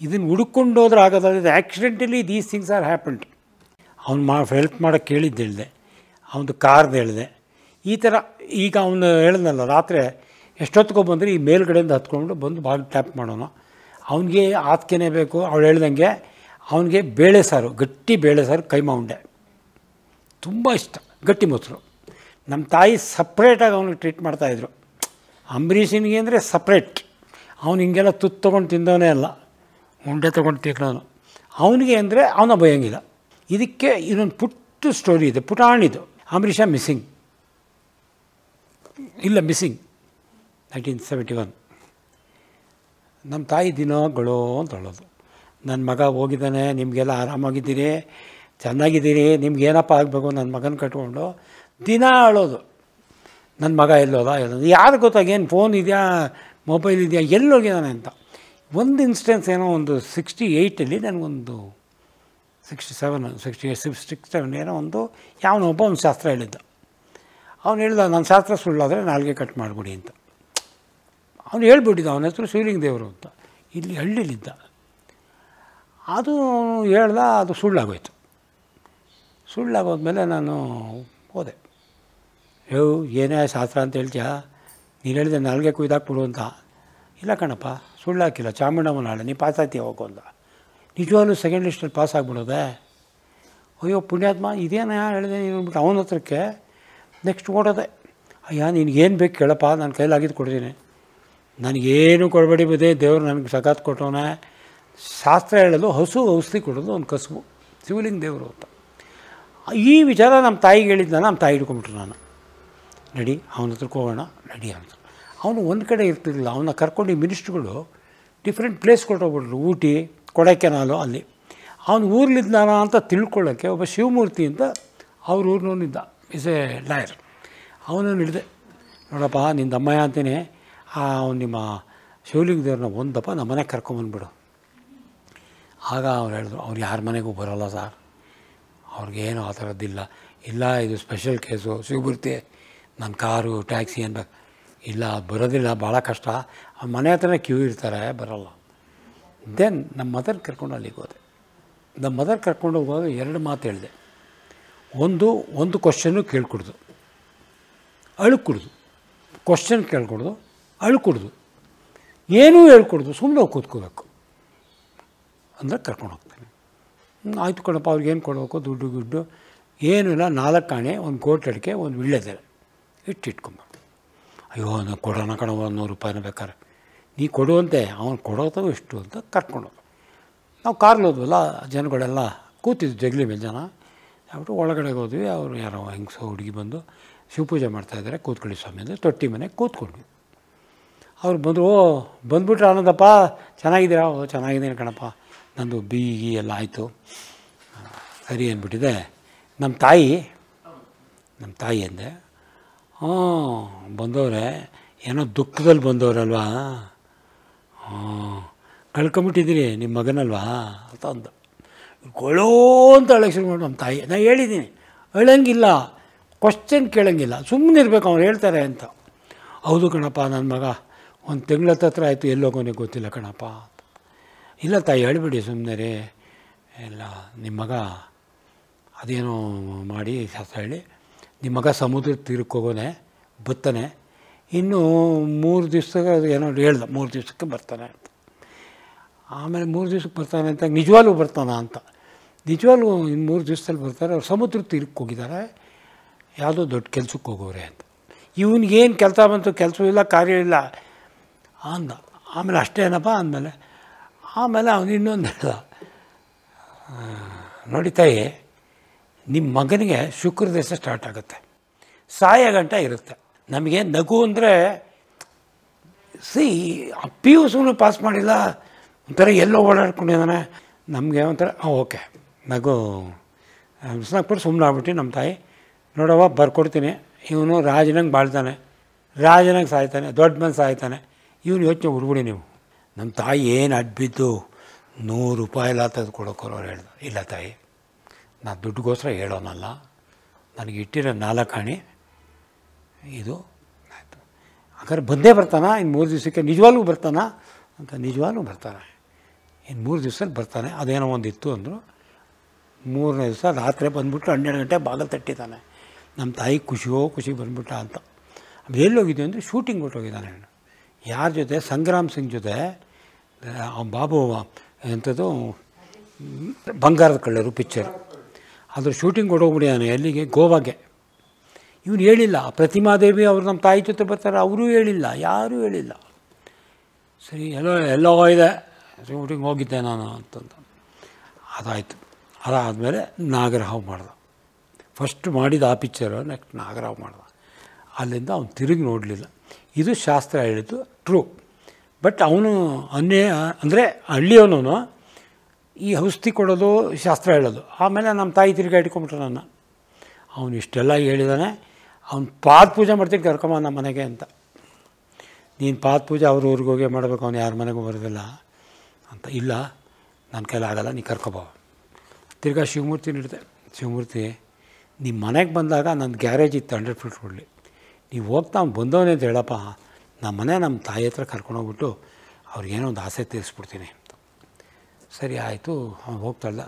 ಇದನ್ನು ಹುಡುಕೊಂಡು ಹೋದ್ರೆ ಇದು accidentally these things are happened ಅವ್ನು ಮಾ ಹೆಲ್ಪ್ ಮಾಡೋಕ್ಕೆ ಕೇಳಿದ್ದು ಹೇಳಿದೆ. ಅವನದು ಕಾರ್ದು ಹೇಳಿದೆ. ಈ ಥರ ಈಗ ಅವನು ಹೇಳ್ದಲ್ಲ ರಾತ್ರಿ ಎಷ್ಟೊತ್ತಿಗೋ ಬಂದರೆ ಈ ಮೇಲ್ಗಡೆಯಿಂದ ಹತ್ಕೊಂಡು ಬಂದು ಬಾಗಿಲು ಟ್ಯಾಪ್ ಮಾಡೋಣ. ಅವನಿಗೆ ಆತ್ಕೆನೇ ಬೇಕು, ಅವಳು ಹೇಳ್ದಂಗೆ ಅವನಿಗೆ ಬೇಳೆ ಸಾರು, ಗಟ್ಟಿ ಬೇಳೆ ಸಾರು ಕೈಮಾ ಉಂಡೆ ತುಂಬ ಇಷ್ಟ, ಗಟ್ಟಿ ಮೊಸರು. ನಮ್ಮ ತಾಯಿ ಸಪ್ರೇಟಾಗಿ ಅವನಿಗೆ ಟ್ರೀಟ್ ಮಾಡ್ತಾಯಿದ್ರು ಅಂಬರೀಷನಿಗೆ ಅಂದರೆ ಸಪ್ರೇಟ್ ಅವನು ಹಿಂಗೆಲ್ಲ ತುತ್ತು ತೊಗೊಂಡು ತಿಂದವನೇ ಅಲ್ಲ. ಉಂಡೆ ತೊಗೊಂಡು ತಿನ್ನೋನು ಅವನಿಗೆ ಅಂದರೆ ಅವನ ಬಯಂಗಿಲ್ಲ ಇದಕ್ಕೆ ಇನ್ನೊಂದು ಪುಟ್ಟ ಸ್ಟೋರಿ ಇದೆ. ಪುಟಾಣಿದು ಅಂಬರೀಷ ಮಿಸ್ಸಿಂಗ್ ಇಲ್ಲ ಮಿಸ್ಸಿಂಗ್ ನೈನ್ಟೀನ್ ಸೆವೆಂಟಿ ಒನ್ ನಮ್ಮ ತಾಯಿ ದಿನಗಳು ಅಂತ ಹೇಳೋದು. ನನ್ನ ಮಗ ಹೋಗಿದ್ದಾನೆ, ನಿಮಗೆಲ್ಲ ಆರಾಮಾಗಿದ್ದೀರಿ, ಚೆನ್ನಾಗಿದ್ದೀರಿ ನಿಮ್ಗೇನಪ್ಪ ಆಗಬೇಕು? ನನ್ನ ಮಗನ ಕಟ್ಕೊಂಡು, ದಿನ ಅಳೋದು ನನ್ನ ಮಗ ಎಲ್ಲೋದ? ಎಲ್ಲೋದು ಯಾರು ಗೊತ್ತಾಗೇನು ಫೋನ್ ಇದೆಯಾ? ಮೊಬೈಲ್ ಇದೆಯಾ? ಎಲ್ಲೋಗಿದ್ದಾನೆ ಅಂತ. ಒಂದು ಇನ್ಸ್ಟೆನ್ಸ್ ಏನೋ ಒಂದು ಸಿಕ್ಸ್ಟಿ ಏಯ್ಟಲ್ಲಿ ನನಗೊಂದು sixty seven sixty eight six six seven ಏನೋ ಒಂದು ಯಾವನೊಬ್ಬ ಒಂದು ಶಾಸ್ತ್ರ ಹೇಳಿದ್ದ. ಅವನು ಹೇಳ್ದ, ನನ್ನ ಶಾಸ್ತ್ರ ಸುಳ್ಳಾದರೆ ನಾಲ್ಗೆ ಕಟ್ ಮಾಡಿಬಿಡಿ ಅಂತ. ಅವನು ಹೇಳ್ಬಿಟ್ಟಿದ್ದ ಅವನ ಹೆಸರು ಶಿವಲಿಂಗ ದೇವರು ಅಂತ. ಇಲ್ಲಿ ಹಳ್ಳಿಲಿದ್ದ. ಅದು ಹೇಳ್ದ, ಅದು ಸುಳ್ಳಾಗೋಯ್ತು. ಸುಳ್ಳಾಗೋದ್ಮೇಲೆ ನಾನು ಹೋದೆ. ಯೋ, ಏನೇ ಶಾಸ್ತ್ರ ಅಂತ ಹೇಳ್ತೀಯ? ನೀನು ಹೇಳಿದೆ ನಾಲ್ಗೆ ಕುಯ್ದಾಕ್ಬಿಡು ಅಂತ. ಇಲ್ಲ ಕಣಪ್ಪ, ಸುಳ್ಳಾಕಿಲ್ಲ, ಚಾಮುಂಡಮ್ಮ ನಾಳೆ, ನೀ ಪಾಸ್ ಆಗ್ತೀಯ ಹೋಗೋ ಅಂತ. ನಿಜವಾಗ್ಲೂ ಸೆಕೆಂಡ್ ಲಿಸ್ಟಲ್ಲಿ ಪಾಸ್ ಆಗ್ಬಿಡೋದೆ? ಅಯ್ಯೋ, ಪುಣ್ಯಾತ್ಮ, ಇದೇನ ಹೇಳಿದೆ ನೀನು ಅಂದ್ಬಿಟ್ಟು ಅವನ ಹತ್ರಕ್ಕೆ ನೆಕ್ಸ್ಟ್ ಓಡೋದೆ. ಅಯ್ಯ ನಿನಗೇನು ಬೇಕು ಕೇಳಪ್ಪ ನನ್ನ ಕೈಲಾಗಿದ್ದು ಕೊಡ್ತೀನಿ. ನನಗೇನು ಕೊಡಬೇಡಿ ಬದೇ ದೇವರು ನನಗೆ ಸಗಾತ್ ಕೊಟ್ಟವನೆ. ಶಾಸ್ತ್ರ ಹೇಳೋದು ಹಸು ಔಷಧಿ ಕೊಡೋದು ಒಂದು ಕಸುಬು. ಶಿವಲಿಂಗ ದೇವರು ಅಂತ. ಈ ವಿಚಾರ ನಮ್ಮ ತಾಯಿಗೆ ಹೇಳಿದ್ದ ನಮ್ಮ ತಾಯಿ ಹಿಡ್ಕೊಂಬಿಟ್ರು ನಾನು. ನಡಿ, ಅವನ ಹತ್ರಕ್ಕೆ ಹೋಗೋಣ, ನಡಿ ಅಂತ. ಅವನು ಒಂದು ಕಡೆ ಇರ್ತಿರಲಿಲ್ಲ. ಅವನ್ನ ಕರ್ಕೊಂಡು ಮಿನಿಸ್ಟ್ರುಗಳು ಡಿಫ್ರೆಂಟ್ ಪ್ಲೇಸ್ ಕೊಟ್ಟೋಗ್ಬಿಟ್ರು ಊಟಿ, ಕೊಡೈಕೆನಾಲು ಅಲ್ಲಿ. ಅವನು ಊರ್ಲಿದ್ದಾನ ಅಂತ ತಿಳ್ಕೊಳ್ಳೋಕ್ಕೆ ಒಬ್ಬ ಶಿವಮೂರ್ತಿ ಅಂತ ಅವ್ರ ಊರಿನವನಿದ್ದ ಇಸ್ ಎ ಲಾಯರ್ ಅವನು ಹಿಡಿದೆ, ನೋಡಪ್ಪ ನಿನ್ನ ದಮ್ಮಯ್ಯ ಅಂತೀನಿ. ಆ, ಅವ್ನು ನಿಮ್ಮ ಶಿವಲಿಂಗ ದೇವ್ರನ್ನ ಒಂದಪ್ಪ ನಮ್ಮ ಮನೆಗೆ ಕರ್ಕೊಂಬಂದ್ಬಿಡು ಆಗ ಅವ್ರು ಹೇಳಿದ್ರು, ಅವ್ರು ಯಾರ ಮನೆಗೂ ಬರೋಲ್ಲ ಸರ್. ಅವ್ರಿಗೇನು ಆ ಥರದ್ದಿಲ್ಲ ಇಲ್ಲ, ಇದು ಸ್ಪೆಷಲ್ ಕೇಸು ಶಿವಮೂರ್ತಿ. ನನ್ನ ಕಾರು ಟ್ಯಾಕ್ಸಿ ಅನ್ಬೇಕು. ಇಲ್ಲ, ಬರೋದಿಲ್ಲ, ಭಾಳ ಕಷ್ಟ. ಮನೆ ಹತ್ರನೇ ಕ್ಯೂ ಇರ್ತಾರೆ, ಬರೋಲ್ಲ. ದೆನ್ ನಮ್ಮ ಮದರ್ ಕರ್ಕೊಂಡು ಅಲ್ಲಿಗೆ ಹೋದೆ. ನಮ್ಮ ಮದರ್ ಕರ್ಕೊಂಡು ಹೋಗುವಾಗ ಎರಡು ಮಾತು ಹೇಳಿದೆ. ಒಂದು ಒಂದು ಕ್ವಶನ್ನು ಕೇಳ್ಕೊಡ್ದು. ಅಳುಕುಡ್ದು. ಕ್ವಶನ್ ಕೇಳ್ಕೊಡ್ದು, ಅಳುಕುಡ್ದು. ಏನೂ ಹೇಳ್ಕೊಡ್ದು ಸುಮ್ಮನೆ ಕೂತ್ಕೋಬೇಕು. ಅಂದರೆ ಕರ್ಕೊಂಡು ಹೋಗ್ತೀನಿ. ಆಯಿತು ಕಣಪ್ಪ, ಅವ್ರಿಗೆ ಏನು ಕೊಡಬೇಕು? ದುಡ್ಡು ದುಡ್ಡು ಏನೂ ಇಲ್ಲ, ನಾಲ್ಕು ಆಣೆ, ಒಂದು ಕೋಟ್ ಅಡಿಕೆ, ಒಂದು ವಿಳ್ಳೆದೆಲೆ ಇಟ್ಟಿಟ್ಕೊಂಬ ಅಯ್ಯೋ ನಾನು ಕೊಡೋಣ ಕಣವ ನೂರು ರೂಪಾಯಿನ ಬೇಕಾದ್ರೆ. ನೀ ಕೊಡುವಂತೆ ಅವನು ಕೊಡೋದು ಎಷ್ಟು ಅಂತ ಕರ್ಕೊಂಡು ನಾವು ಕಾರ್ಲಿ ಹೋದ್ವಲ್ಲ, ಜನಗಳೆಲ್ಲ ಕೂತಿದ್ವಿ ಜಗಲಿ ಮೇಲೆ ಜನ. ಆಗ್ಬಿಟ್ಟು ಒಳಗಡೆಗೆ ಹೋದ್ವಿ, ಅವರು ಯಾರೋ ಹೆಂಗಸು ಹುಡುಗಿ ಬಂದು ಶಿವಪೂಜೆ ಮಾಡ್ತಾಯಿದ್ದಾರೆ ಕೂತ್ಕೊಳ್ಳಿ ಸ್ವಾಮಿ ಅಂದರೆ ತೊಟ್ಟಿ ಮನೆಗೆ ಕೂತ್ಕೊಂಡ್ವಿ. ಅವ್ರು ಬಂದರು, ಓ, ಬಂದ್ಬಿಟ್ರೆ ಆನಂದಪ್ಪ, ಚೆನ್ನಾಗಿದ್ದೀರಾ? ಓ, ಚೆನ್ನಾಗಿದ್ದೀನಿ ಕಣಪ್ಪ. ನಂದು ಬಿ, ಇ ಎಲ್ಲ ಆಯಿತು. ಸರಿ ಅಂದ್ಬಿಟ್ಟಿದೆ. ನಮ್ಮ ತಾಯಿ ನಮ್ಮ ತಾಯಿ ಅಂದೆ ಹಾಂ ಬಂದವ್ರೆ. ಏನೋ ದುಃಖದಲ್ಲಿ ಬಂದವರಲ್ವಾ? ಹ್ಞೂ. ಕಳ್ಕೊಂಬಿಟ್ಟಿದ್ದೀರಿ, ನಿಮ್ಮ ಮಗನಲ್ವಾ? ಅಂತ ಅಂದ ಕೊಳೋ ಅಂತ ಅಳಕ್ಕೆ ಶುರು ನಮ್ಮ ತಾಯಿ ನಾನು ಹೇಳಿದ್ದೀನಿ. ಅಳಂಗಿಲ್ಲ ಕ್ವಶನ್ ಕೇಳಂಗಿಲ್ಲ. ಸುಮ್ಮನೆ ಇರಬೇಕು, ಅವ್ರು ಹೇಳ್ತಾರೆ ಅಂತ. ಹೌದು ಕಣಪ್ಪ ನನ್ನ ಮಗ, ಒಂದು ತಿಂಗಳ ಹತ್ರ ಆಯಿತು ಎಲ್ಲೋಗೋನೆ ಗೊತ್ತಿಲ್ಲ ಕಣಪ್ಪ ಇಲ್ಲ ತಾಯಿ, ಹೇಳ್ಬಿಡಿ ಸುಮ್ಮನೆ ರೀ. ಇಲ್ಲ, ನಿಮ್ಮ ಮಗ ಅದೇನೋ ಮಾಡಿ ಶಾಸ್ತ್ರ ಹೇಳಿ ನಿಮ್ಮ ಮಗ ಸಮುದ್ರ ತೀರಕ್ಕೆ ಹೋಗೋನೆ ಬತ್ತಾನೆ ಇನ್ನು ಮೂರು ಅದು ಏನೋ ಹೇಳ್ದ, ಮೂರು ದಿವ್ಸಕ್ಕೆ ಬರ್ತಾನೆ ಅಂತ. ಆಮೇಲೆ ಮೂರು ದಿವ್ಸಕ್ಕೆ ಬರ್ತಾನೆ ಅಂತ, ನಿಜವಾಗ್ಲೂ ಬರ್ತಾನ ಅಂತ. ನಿಜವಾಗ್ಲೂ ಇನ್ನು ಮೂರು ದಿವ್ಸದಲ್ಲಿ ಬರ್ತಾರೆ, ಅವ್ರು ಸಮುದ್ರ ತೀರಕ್ಕೆ ಹೋಗಿದ್ದಾರೆ. ಯಾವುದೋ ದೊಡ್ಡ ಕೆಲ್ಸಕ್ಕೆ ಹೋಗೋರೆ ಅಂತ. ಇವನಿಗೇನು ಕೆಲಸ ಬಂತು ಕೆಲಸವಿಲ್ಲ ಕಾರ್ಯ ಇಲ್ಲ ಅಂದ. ಆಮೇಲೆ ಅಷ್ಟೇನಪ್ಪ ಅಂದಮೇಲೆ, ಆಮೇಲೆ ಅವನು ಇನ್ನೊಂದು ಹೇಳ್ದ ನೋಡಿ ತಾಯಿ ನಿಮ್ಮ ಮಗನಿಗೆ ಶುಕ್ರ ದಿವಸ ಸ್ಟಾರ್ಟ್ ಆಗುತ್ತೆ. ಸಾಯ ಗಂಟ ಇರುತ್ತೆ. ನಮಗೆ ನಗು ಅಂದರೆ, ಸಿ ಪಿ ಯು ಸುಮ್ಮನೆ ಪಾಸ್ ಮಾಡಿಲ್ಲ, ಒಂಥರ ಎಲ್ಲೋ ಓಡಾಡ್ಕೊಂಡಿದ್ದಾನೆ. ನಮಗೆ ಒಂಥರ ಓಕೆ, ನಗು ಬಿಸ್ನಾಗ್ಬಿಟ್ಟು ಸುಮ್ಮನೆ ಆಗ್ಬಿಟ್ಟು ನಮ್ಮ ತಾಯಿ. ನೋಡವ್ವ, ಬರ್ಕೊಡ್ತೀನಿ. ಇವನು ರಾಜನಂಗೆ ಬಾಳ್ತಾನೆ. ರಾಜನಂಗೆ ಸಾಯ್ತಾನೆ, ದೊಡ್ಡ ಮನ್ಸು ಸಾಯ್ತಾನೆ. ಇವನು ಯೋಚನೆ ಹುಡ್ಬಿಡಿ ನೀವು. ನಮ್ಮ ತಾಯಿ ಏನು ಅಡ್ಬಿದ್ದು, ನೂರು ರೂಪಾಯಿ ಎಲ್ಲ ತೆಗೆದು ಕೊಡೋಕೋರು ಹೇಳ್ದ ಇಲ್ಲ ತಾಯಿ. ನಾನು ದುಡ್ಡುಗೋಸ್ಕರ ಹೇಳೋನಲ್ಲ. ನನಗೆ ಇಟ್ಟಿರೋ ನಾಲ್ಕು ಹಣಿ ಇದು ಆಯಿತು. ಹಾಗಾದ್ರೆ ಬಂದೇ ಬರ್ತಾನ? ಇನ್ನು ಮೂರು ದಿವಸಕ್ಕೆ ನಿಜವಾಗ್ಲೂ ಬರ್ತಾನ? ಅಂತ ನಿಜವಾಗ್ಲೂ ಬರ್ತಾನೆ. ಇನ್ನು ಮೂರು ದಿವ್ಸಕ್ಕೆ ಬರ್ತಾನೆ. ಅದೇನೋ ಒಂದು ಇತ್ತು ಅಂದರು. ಮೂರನೇ ದಿವಸ ರಾತ್ರಿ ಬಂದುಬಿಟ್ಟು ಹನ್ನೆರಡು ಗಂಟೆ ಬಾಗಿಲು ತಟ್ಟಿದ್ದಾನೆ. ನಮ್ಮ ತಾಯಿ ಖುಷಿಯೋ ಖುಷಿ ಬಂದ್ಬಿಟ್ಟ ಅಂತ. ಎಲ್ಲಿ ಹೋಗಿದ್ದೆ ಅಂದರೆ ಶೂಟಿಂಗ್ ನಾನು ಯಾರ ಜೊತೆ? ಸಂಗ್ರಾಮ್ ಸಿಂಗ್ ಜೊತೆ. ಬಾಬು ಎಂಥದ್ದು ಬಂಗಾರದ ಕಳ್ಳರು ಪಿಕ್ಚರ್ ಅದ್ರ ಶೂಟಿಂಗ್ ಹೊಡೋಗ್ಬಿಟ್ಟಿದ್ದಾನೆ ಎಲ್ಲಿಗೆ? ಗೋವಾಗೆ. ಇವನು ಹೇಳಿಲ್ಲ. ಪ್ರತಿಮಾದೇವಿ ಅವರು ನಮ್ಮ ತಾಯಿ ಜೊತೆ ಬರ್ತಾರೆ, ಅವರೂ ಹೇಳಿಲ್ಲ, ಯಾರೂ ಹೇಳಿಲ್ಲ. ಸರಿ, ಎಲ್ಲೋ ಎಲ್ಲೋ ಇದೆ. ಶೂಟಿಂಗ್ ಹೋಗಿದ್ದೆ ನಾನು ಅಂತಂದು. ಅದಾಯಿತು. ಅದಾದಮೇಲೆ ನಾಗರಹಾವು ಮಾಡ್ದ. ಫಸ್ಟ್ ಮಾಡಿದ ಆ ಪಿಕ್ಚರು ನೆಕ್ಸ್ಟ್ ನಾಗರಾವ್ ಮಾಡ್ದ. ಅಲ್ಲಿಂದ ಅವ್ನು ತಿರುಗಿ ನೋಡಲಿಲ್ಲ. ಇದು ಶಾಸ್ತ್ರ ಹೇಳಿದ್ದು ಟ್ರೂ ಬಟ್ ಅವನು ಅನ್ಯ, ಅಂದರೆ ಹಳ್ಳಿಯವನು ಈ ಔಷಧಿ ಕೊಡೋದು ಶಾಸ್ತ್ರ ಹೇಳೋದು. ಆಮೇಲೆ ನಮ್ಮ ತಾಯಿ ತಿರುಗಾ ಇಟ್ಕೊಂಬಿಟ್ರು ನನ್ನ. ಅವನು ಇಷ್ಟೆಲ್ಲ ಹೇಳಿದಾನೆ, ಅವ್ನು ಪಾದ ಪೂಜೆ ಮಾಡ್ತೀನಿ ಕರ್ಕೊಂಬ ನಮ್ಮ ಮನೆಗೆ ಅಂತ. ನೀನು ಪಾದ ಪೂಜೆ ಅವ್ರ ಊರಿಗೆ ಹೋಗಿ ಮಾಡಬೇಕು, ಅವ್ನು ಯಾರ ಮನೆಗೂ ಬರೋದಿಲ್ಲ ಅಂತ. ಇಲ್ಲ ನನ್ನ ಕೈಲಿ ಆಗಲ್ಲ, ನೀ ಕರ್ಕೊಬೋ. ತಿರ್ಗಾ ಶಿವಮೂರ್ತಿ ಹಿಡಿದೆ ಶಿವಮೂರ್ತಿ ನಿಮ್ಮ ಮನೆಗೆ ಬಂದಾಗ ನನ್ನ ಗ್ಯಾರೇಜ್ ಇತ್ತು ಹಂಡ್ರೆಡ್ ಫೀಟ್ ಕೊಡಲಿ ನೀವು ಹೋಗ್ತಾ ಅವ್ನು ಬಂದವನೇ ಅಂತ ಹೇಳಪ್ಪ. ನಮ್ಮ ಮನೆ ನಮ್ಮ ತಾಯಿ ಹತ್ರ ಕರ್ಕೊಂಡೋಗ್ಬಿಟ್ಟು ಅವ್ರಿಗೇನೋ ಒಂದು ಆಸೆ ತೀರಿಸ್ಬಿಡ್ತೀನಿ. ಸರಿ, ಆಯಿತು. ಅವ್ನು ಹೋಗ್ತಾಳ್ದ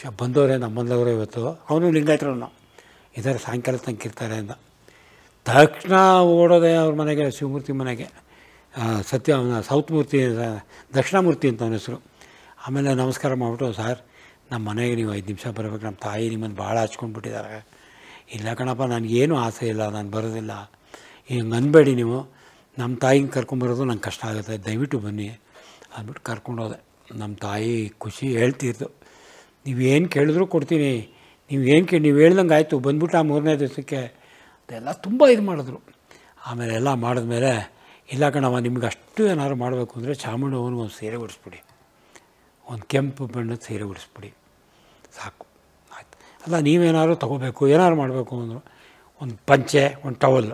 ಶ ಬಂದವರೇ ನಮ್ಮ ಬಂದವರೇ ಇವತ್ತು. ಅವನು ಲಿಂಗಾಯತರವನು. ಇದ್ದಾರೆ ಸಾಯಂಕಾಲ ತನಕ ಇರ್ತಾರೆ ಅಂತ. ತಕ್ಷಣ ಓಡೋದೆ ಅವ್ರ ಮನೆಗೆ, ಶಿವಮೂರ್ತಿ ಮನೆಗೆ. ಸತ್ಯ, ಅವನ ಸೌತ್ ಮೂರ್ತಿ ದಕ್ಷಿಣಾಮೂರ್ತಿ ಅಂತ ಅವನ ಹೆಸರು. ಆಮೇಲೆ ನಮಸ್ಕಾರ ಮಾಡಿಬಿಟ್ಟು, ಸರ್ ನಮ್ಮ ಮನೆಗೆ ನೀವು ಐದು ನಿಮಿಷ ಬರಬೇಕು. ನಮ್ಮ ತಾಯಿ ನಿಮ್ಮನ್ನು ಭಾಳ ಹಚ್ಕೊಂಡ್ಬಿಟ್ಟಿದ್ದಾರೆ. ಇಲ್ಲ ಕಣಪ್ಪ ನನಗೇನು ಆಸೆ ಇಲ್ಲ, ನಾನು ಬರೋದಿಲ್ಲ. ಹಿಂಗೆ ಅನ್ಬೇಡಿ ನೀವು. ನಮ್ಮ ತಾಯಿಗೆ ಕರ್ಕೊಂಬರೋದು ನಂಗೆ ಕಷ್ಟ ಆಗುತ್ತೆ. ದಯವಿಟ್ಟು ಬನ್ನಿ. ಅಂದ್ಬಿಟ್ಟು ಕರ್ಕೊಂಡೋದೆ ನಮ್ಮ ತಾಯಿ ಖುಷಿ ಹೇಳ್ತಿದ್ದು ನೀವೇನು ಕೇಳಿದ್ರು ಕೊಡ್ತೀನಿ. ನೀವು ಏನು ಕೇಳಿ ನೀವು ಹೇಳ್ದಂಗೆ ಆಯಿತು. ಬಂದ್ಬಿಟ್ಟು ಆ ಮೂರನೇ ದಿವಸಕ್ಕೆ. ಅದೆಲ್ಲ ತುಂಬ ಇದು ಮಾಡಿದ್ರು. ಆಮೇಲೆ ಎಲ್ಲ ಮಾಡಿದ್ಮೇಲೆ, ಇಲ್ಲ ಕಣವ ನಿಮ್ಗೆ ಅಷ್ಟು ಏನಾದ್ರು ಮಾಡಬೇಕು ಅಂದರೆ ಚಾಮುಂಡಿ ಅವನಿಗೆ ಒಂದು ಸೀರೆ ಉಡಿಸ್ಬಿಡಿ. ಒಂದು ಕೆಂಪು ಬಣ್ಣದ ಸೀರೆ ಉಡಿಸ್ಬಿಡಿ. ಸಾಕು. ಆಯ್ತು. ಅಲ್ಲ, ನೀವೇನಾದ್ರು ತೊಗೋಬೇಕು, ಏನಾದ್ರು ಮಾಡಬೇಕು ಅಂದರು. ಒಂದು ಪಂಚೆ, ಒಂದು ಟವಲ್.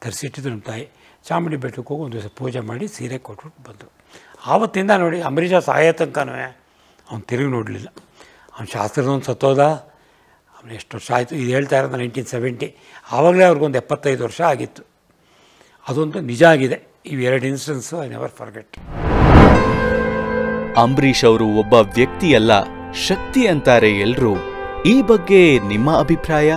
ತರಿಸಿಟ್ಟಿದ್ರು ನಮ್ಮ ತಾಯಿ. ಚಾಮುಂಡಿ ಬೆಟ್ಟಕ್ಕೆ ಹೋಗಿ ಒಂದು ದಿವಸ ಪೂಜೆ ಮಾಡಿ ಸೀರೆ ಕೊಟ್ಬಿಟ್ಟು ಬಂದರು. ಆವತ್ತಿಂದ ನೋಡಿ ಅಂಬರೀಷ ಸಾಯೋ ತನಕನೂ ಅವ್ನು ತಿರುಗಿ ನೋಡಲಿಲ್ಲ. ಅವ್ನು ಶಾಸ್ತ್ರದೊಂದು ಸತ್ತೋದ. ಅವನು ಎಷ್ಟು ವರ್ಷ ಆಯಿತು? ಇದು ಹೇಳ್ತಾ ಇರೋದು ನೈನ್ಟೀನ್ ಸೆವೆಂಟಿ ಆವಾಗಲೇ ಅವ್ರಿಗೊಂದು ಎಪ್ಪತ್ತೈದು ವರ್ಷ ಆಗಿತ್ತು. ಅದೊಂದು ನಿಜ ಆಗಿದೆ. ಇವೆರಡು instance I never forget Ambareesh ಅವರು ಒಬ್ಬ ವ್ಯಕ್ತಿಯಲ್ಲ ಶಕ್ತಿ ಅಂತಾರೆ ಎಲ್ಲರೂ ಈ ಬಗ್ಗೆ ನಿಮ್ಮ ಅಭಿಪ್ರಾಯ?